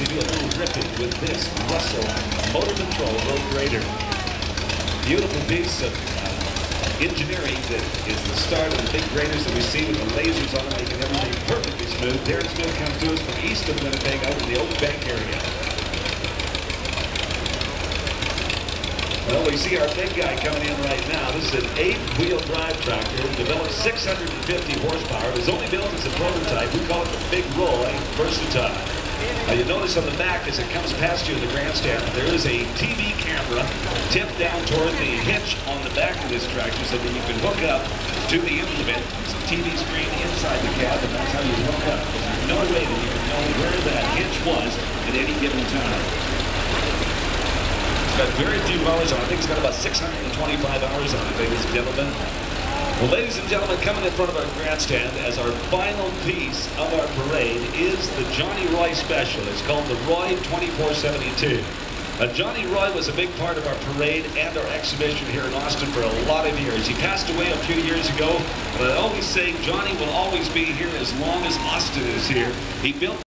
actually do a little ripping with this Russell Motor Patrol road grader. Beautiful piece of uh, engineering that is the start of the big graders that we see with the lasers on them, making everything perfectly smooth. Darren Smith comes to us from east of Winnipeg out in the Oakbank area. Well, we see our big guy coming in right now. This is an eight-wheel drive tractor, developed 650 horsepower. It was only built as a prototype. We call it the Big Roy Versatile. Now you notice on the back as it comes past you in the grandstand, there is a TV camera tipped down toward the hitch on the back of this tractor so that you can hook up to the implement. It's a TV screen inside the cab, and that's how you hook up. There's no way that you can know where that hitch was at any given time It's got very few hours on. I think it's got about 625 hours on it, ladies and gentlemen. Well, ladies and gentlemen, coming in front of our grandstand as our final piece of our parade is the Johnny Roy Special. It's called the Roy 2472. Uh, Johnny Roy was a big part of our parade and our exhibition here in Austin for a lot of years. He passed away a few years ago, but I always say Johnny will always be here as long as Austin is here. He built